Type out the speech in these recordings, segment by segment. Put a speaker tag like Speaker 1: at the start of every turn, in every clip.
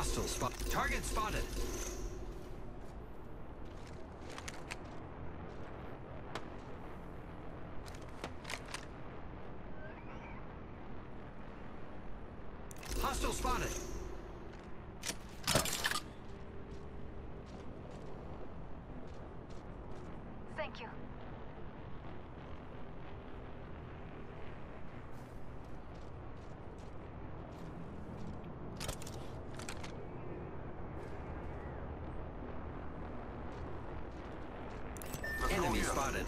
Speaker 1: Hostile spot. Target spotted. Hostile spotted.
Speaker 2: Thank you.
Speaker 3: Let's go
Speaker 1: Enemy
Speaker 3: here.
Speaker 1: spotted.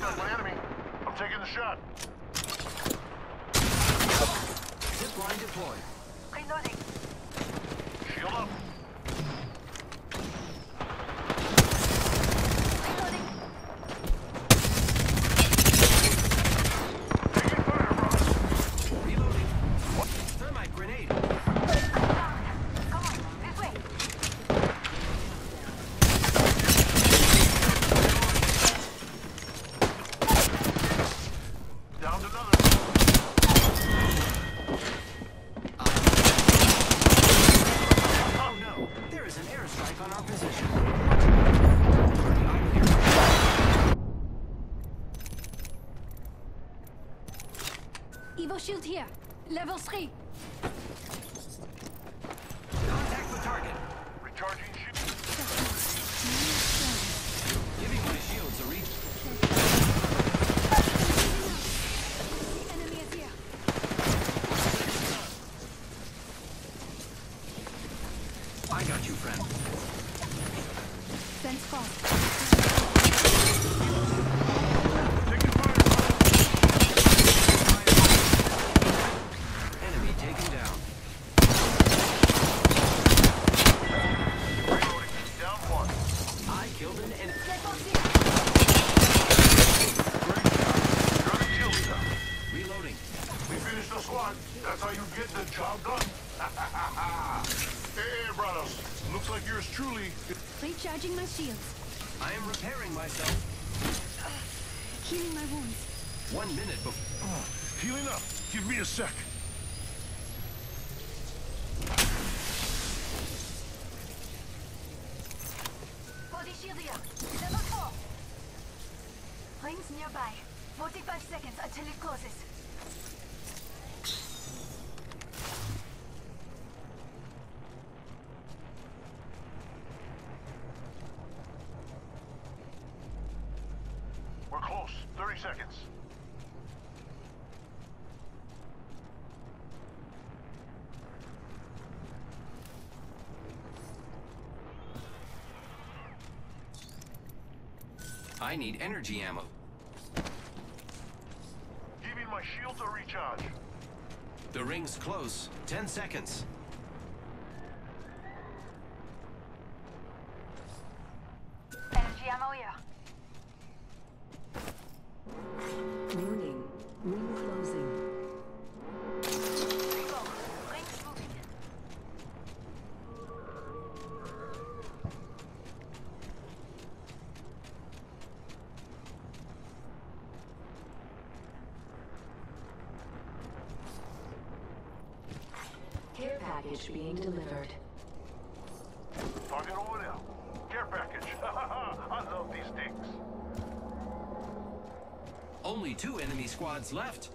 Speaker 3: Making
Speaker 1: Enemy
Speaker 3: contact with
Speaker 1: spotted.
Speaker 3: enemy. I'm taking the shot.
Speaker 1: Zip line deployed.
Speaker 2: Reloading.
Speaker 3: Shield up.
Speaker 2: Reloading.
Speaker 3: Taking fire, brother.
Speaker 1: Reloading. Thermite grenade.
Speaker 2: Come on, this way.
Speaker 3: Down to another.
Speaker 1: Oh no! There is an airstrike on our position. I'm here.
Speaker 4: Evo shield here. Level
Speaker 1: my shields. I am repairing myself.
Speaker 4: Uh, healing my wounds.
Speaker 1: One minute before.
Speaker 3: Oh, ah, healing up. Give me a sec.
Speaker 2: Body shield here. Level 4. Rings nearby. 45 seconds until it closes.
Speaker 3: Close. 30 seconds.
Speaker 1: I need energy ammo.
Speaker 3: Giving my shields a recharge.
Speaker 1: The ring's close. Ten seconds. Only two enemy squads left.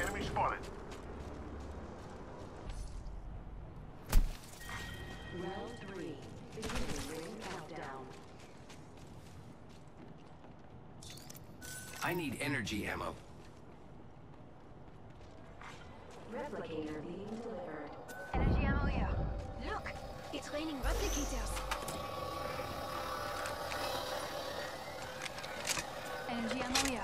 Speaker 3: Enemy spotted.
Speaker 5: Round three. Beginning ring countdown.
Speaker 1: I need energy ammo.
Speaker 5: Replicator
Speaker 4: It's raining replicators. Energy ammo here.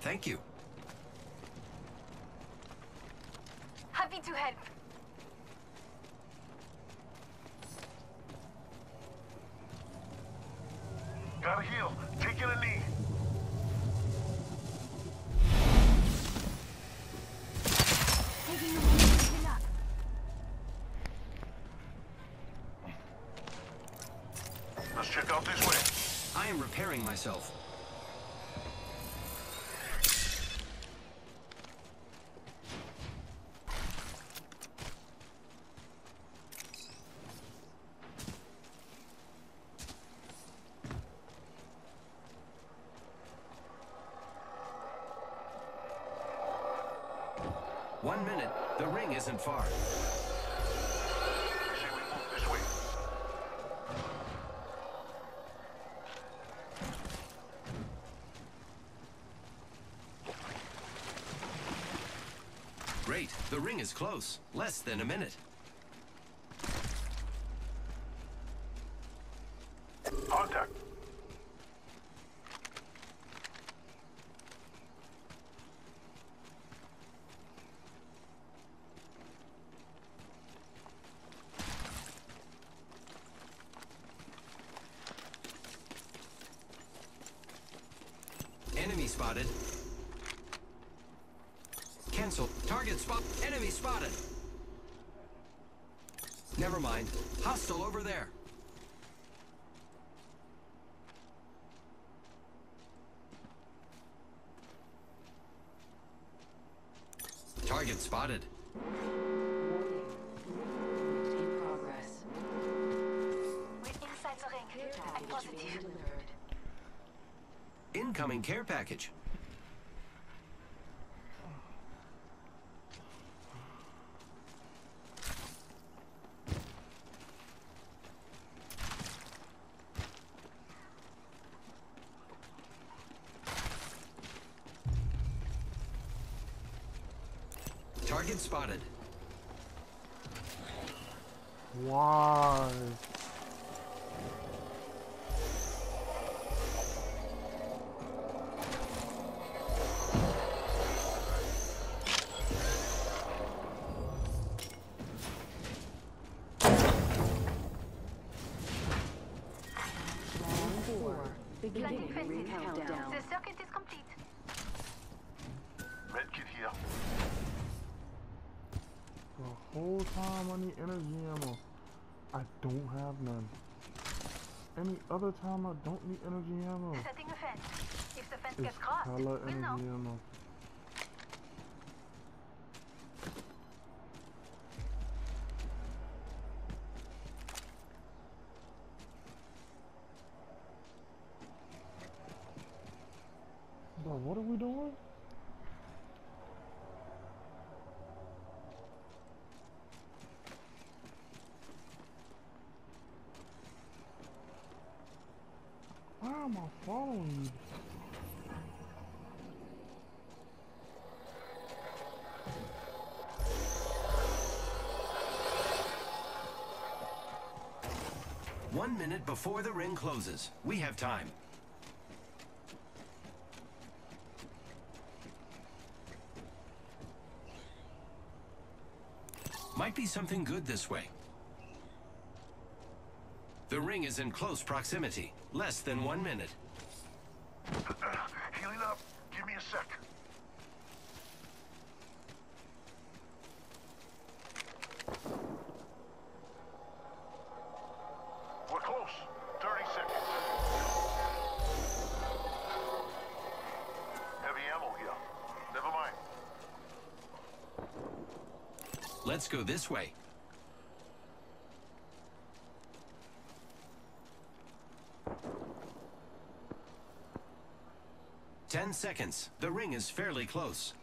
Speaker 1: Thank you.
Speaker 2: Happy to help.
Speaker 3: Gotta heal. Taking a knee.
Speaker 1: Repairing myself. One minute. The ring isn't far.
Speaker 3: I say we move this way.
Speaker 1: Great. The ring is close. Less than a minute.
Speaker 3: Contact.
Speaker 1: Enemy spotted. Cancel. Target spot. Enemy spotted. Never mind. Hostile over there. Target spotted.
Speaker 5: Incoming care in progress.
Speaker 2: We're inside the ring.
Speaker 5: Care
Speaker 2: I'm
Speaker 5: package being
Speaker 2: positive.
Speaker 5: delivered.
Speaker 1: Incoming care package. Target spotted.
Speaker 5: Countdown.
Speaker 2: The circuit is complete.
Speaker 6: Whole time I need energy ammo. I don't have none. Any other time I don't need energy ammo.
Speaker 2: Setting a fence. If the fence
Speaker 6: It's
Speaker 2: gets crossed,
Speaker 6: hella
Speaker 2: we'll know.
Speaker 6: ammo.
Speaker 1: One minute before the ring closes. We have time. Might be something good this way. The ring is in close proximity. Less than one minute. Let's go this way. Ten seconds. The ring is fairly close.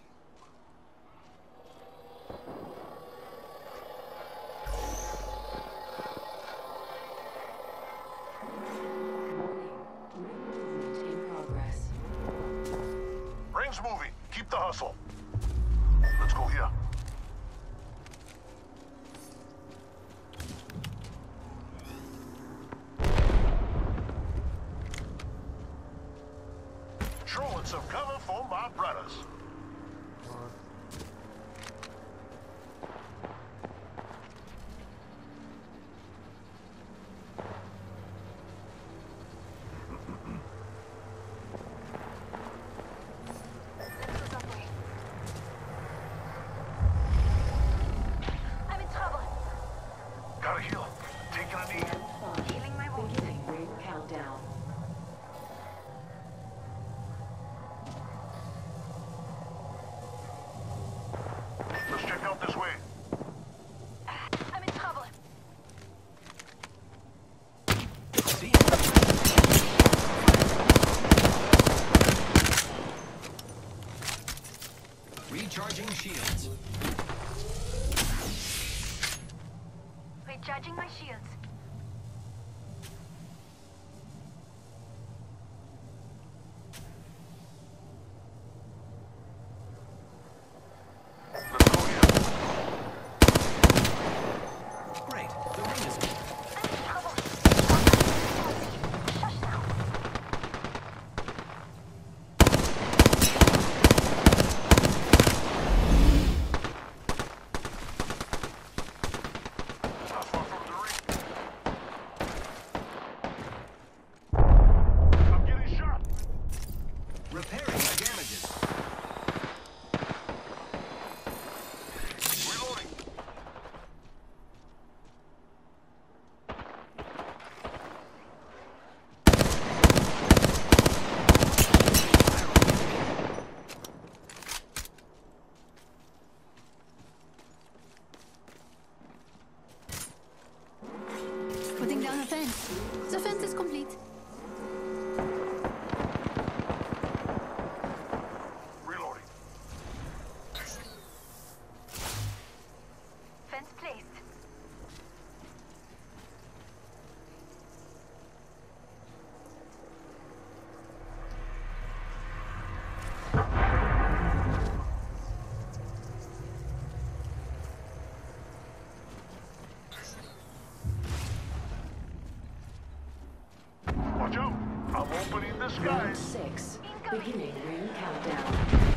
Speaker 3: Ring's moving. Keep the hustle. Let's go here.
Speaker 1: Repairing.
Speaker 3: I'm opening the skies.
Speaker 2: Round
Speaker 5: six,
Speaker 2: beginning ring countdown.